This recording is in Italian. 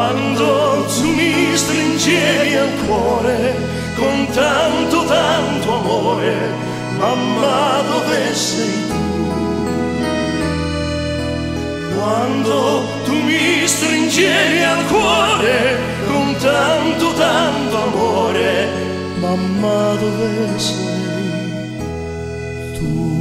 quando tu mi stringevi al cuore con tanto tanto amore, mamma dove sei tu? Quando tu mi stringevi al cuore con tanto tanto amore, mamma dove sei tu?